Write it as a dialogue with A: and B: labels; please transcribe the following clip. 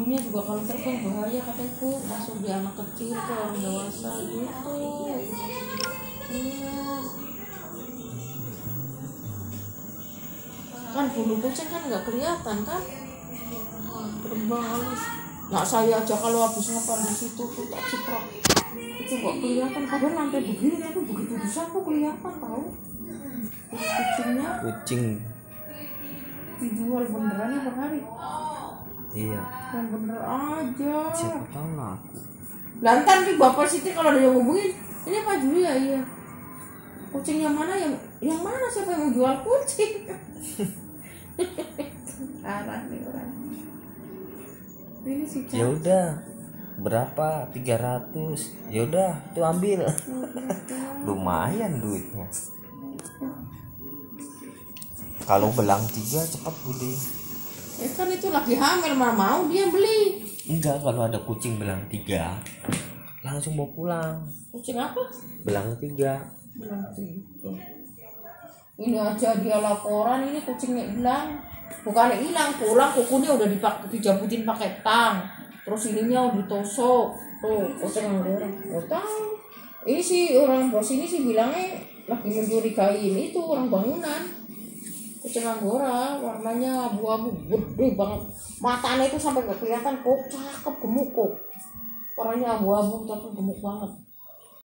A: burungnya juga kalau terbang bahaya kataku masuk di anak kecil ke orang dewasa gitu. Iya. Kan bulu kucing kan nggak kelihatan kan? Terbang halus. Nggak saya aja kalau habis ngepan di situ tuh tak ciprok. Itu nggak kelihatan? Padahal lantai begini tapi begitu besar kok kelihatan tahu? Kucingnya.
B: Kucing.
A: Dijual beneran ya Bang Hari
B: iya.
A: Yang bener aja.
B: Siapa tahu laku
A: lantan nih bapak Siti kalau ada yang ngomongin ini Pak Julia iya. Kucing yang mana? Yang yang mana siapa yang mau jual kucing? Arah nih orang. Ini sih
B: ya udah. Berapa? 300 ya udah tuh ambil. Lumayan duitnya. Kalau belang tiga cepat bude
A: ya kan itu lagi hamil mana mau dia beli.
B: Enggak kalau ada kucing belang tiga langsung mau pulang.
A: Kucing apa?
B: Belang tiga.
A: Bilang gitu ini aja dia laporan ini kucingnya hilang bukan hilang pulang kukunya udah dipak dijabutin pakai tang. Terus ininya udah ditosok tuh kucing nggak tahu. Ini sih orang bos ini sih bilangnya lagi mencurigai ini itu orang bangunan kucing anggora warnanya abu-abu gede banget. Matanya itu sampai nggak kelihatan kok cakep gemuk kok. Warnanya abu-abu tapi gemuk banget